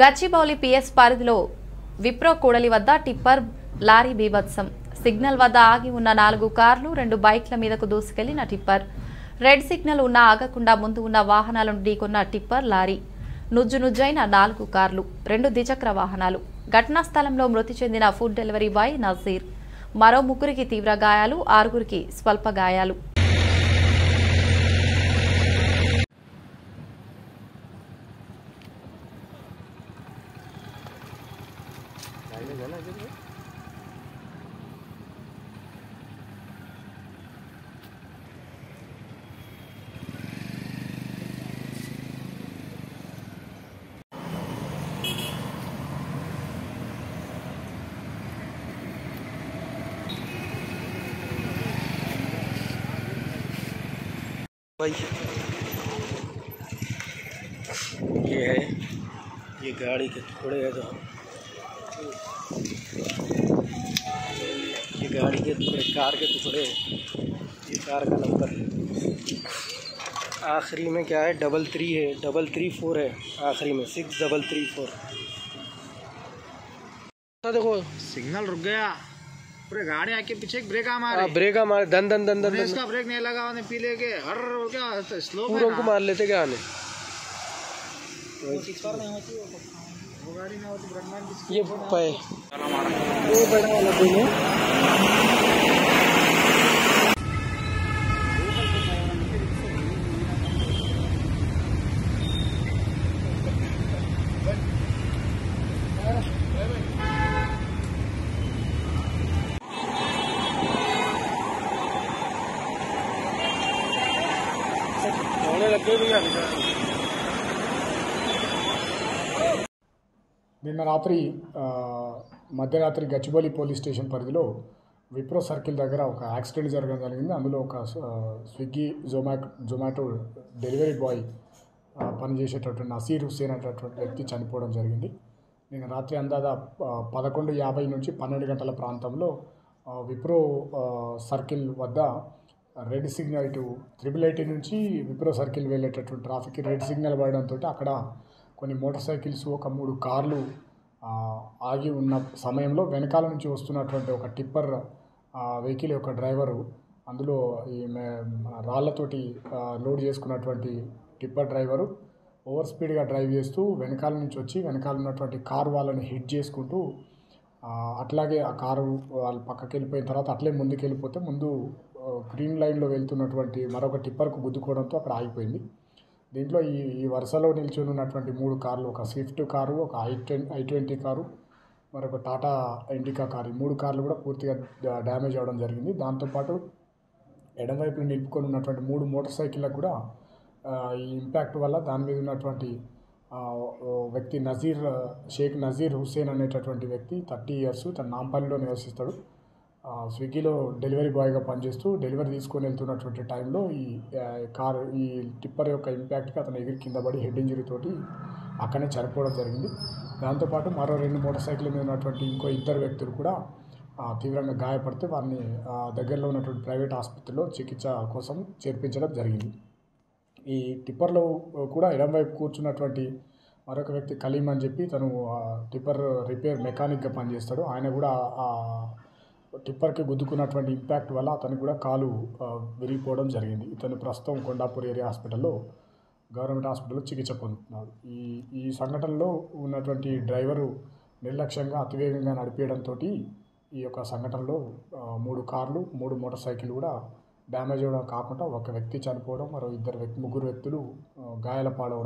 Gachibowli PS పరిధిలో విప్రో కూడలి వద్ద టిప్పర్ లారీ బీభత్సం. సిగ్నల్ వద్ద ఆగి ఉన్న నాలుగు కార్లు రెండు బైక్ల మీదకు దూసుకెళ్ళిన టిప్పర్. రెడ్ సిగ్నల్ ఉన్నా ఆగకుండా ముందు ఉన్న వాహనాలను ఢీకొన్న టిప్పర్ లారీ. నుజ్జు నుజ్జైన నాలుగు కార్లు రెండు ద్విచక్ర వాహనాలు. ఘటనా స్థలంలో మృతి చెందిన ఫుడ్ డెలివరీ బాయ్ నజీర్. మరో ముగ్గురికి తీవ్ర గాయాలు ఆరుగురికి స్వల్ప గాయాలు. भाई। ये है ये गाड़ी के टुकड़े है जो ये गाड़ी के टुकड़े कार के टुकड़े ये कार का नंबर आखिरी में क्या है? डबल थ्री है डबल थ्री फोर है आखिरी में सिक्स डबल थ्री फोर। देखो सिग्नल रुक गया। पूरे गाड़ी आके पीछे एक ब्रेक आ हाँ, मारे ब्रेक हमारे दन दन दन दन इसका ब्रेक नहीं लगा उन्हें पी लेके हर क्या स्लो पूरों को मार लेते क्या आने? वो ये पै वो बड़ा वाला पुल लगे भैया। నిన్న రాత్రి మధ్యరాత్రి గచ్చిబౌలి పోలీస్ స్టేషన్ పరిధిలో విప్రో సర్కిల్ దగ్గర ఒక యాక్సిడెంట్ జరగడం జరిగింది. అందులో ఒక Swiggy Zomato Zomato delivery boy పనిచేసేటటువంటి నసీర్ హుస్సేన్ అనేటటువంటి వ్యక్తి చనిపోవడం జరిగింది. నేను రాత్రి అందాద పదకొండు యాభై నుంచి పన్నెండు గంటల ప్రాంతంలో విప్రో సర్కిల్ వద్ద రెడ్ సిగ్నల్ ఇటు త్రిబుల్ ఐటీ నుంచి విప్రో సర్కిల్ వెళ్ళేటటువంటి ట్రాఫిక్ రెడ్ సిగ్నల్ పడడంతో అక్కడ కొన్ని మోటార్ సైకిల్స్ ఒక మూడు కార్లు ఆగి ఉన్న సమయంలో వెనకాల నుంచి వస్తున్నటువంటి ఒక టిప్పర్ వెహికల్ యొక్క డ్రైవరు అందులో ఈ మే- రాళ్ళతోటి లోడ్ చేసుకున్నటువంటి టిప్పర్ డ్రైవరు ఓవర్ స్పీడ్గా డ్రైవ్ చేస్తూ వెనకాల నుంచి వచ్చి వెనకాల ఉన్నటువంటి కారు వాళ్ళని హిట్ చేసుకుంటూ అట్లాగే ఆ కారు వాళ్ళు పక్కకి వెళ్ళిపోయిన తర్వాత అట్లే ముందుకు వెళ్ళిపోతే ముందు గ్రీన్ లైన్లో వెళ్తున్నటువంటి మరొక టిప్పర్కు గుద్దుకోవడంతో అక్కడ ఆగిపోయింది. దీంట్లో ఈ ఈ వరుసలో నిల్చొని ఉన్నటువంటి మూడు కార్లు ఒక స్విఫ్ట్ కారు ఒక i ten i twenty car మరొక టాటా ఇండికా కారు ఈ మూడు కార్లు కూడా పూర్తిగా డ్యామేజ్ అవ్వడం జరిగింది. దాంతోపాటు ఎడమవైపున నిలుపుకొని ఉన్నటువంటి మూడు మోటార్ సైకిళ్ళకు కూడా ఈ ఇంపాక్ట్ వల్ల దాని మీద ఉన్నటువంటి వ్యక్తి నజీర్ షేక్ నజీర్ హుస్సేన్ అనేటటువంటి వ్యక్తి థర్టీ ఇయర్స్ తన నాంపల్లిలో నివసిస్తాడు. స్విగ్గీలో డెలివరీ బాయ్గా పనిచేస్తూ డెలివరీ తీసుకొని వెళ్తున్నటువంటి టైంలో ఈ కారు ఈ టిప్పర్ యొక్క ఇంపాక్ట్కి అతను ఎగిరి కింద పడి హెడ్ ఇంజరీ తోటి అక్కడనే చనిపోవడం జరిగింది. దాంతోపాటు మరో రెండు మోటార్ సైకిల్ మీద ఉన్నటువంటి ఇంకో ఇద్దరు వ్యక్తులు కూడా తీవ్రంగా గాయపడితే వారిని దగ్గరలో ఉన్నటువంటి ప్రైవేట్ ఆసుపత్రిలో చికిత్స కోసం చేర్పించడం జరిగింది. ఈ టిప్పర్లో కూడా ఎడంవైపు కూర్చున్నటువంటి మరొక వ్యక్తి కలీం అని చెప్పి తను టిప్పర్ రిపేర్ మెకానిక్గా పనిచేస్తాడు. ఆయన కూడా టిప్పర్కి గుద్దుకున్నటువంటి ఇంపాక్ట్ వల్ల అతను కూడా కాలు విరిగిపోవడం జరిగింది. ఇతను ప్రస్తుతం కొండాపూర్ ఏరియా హాస్పిటల్లో గవర్నమెంట్ హాస్పిటల్లో చికిత్స పొందుతున్నాడు. ఈ ఈ సంఘటనలో ఉన్నటువంటి డ్రైవరు నిర్లక్ష్యంగా అతివేగంగా నడిపేయడంతో ఈ యొక్క సంఘటనలో మూడు కార్లు మూడు మోటార్ సైకిల్ కూడా డ్యామేజ్ అవ్వడం కాకుండా ఒక వ్యక్తి చనిపోవడం మరో ఇద్దరు వ్యక్తి ముగ్గురు వ్యక్తులు గాయాల పాలవడం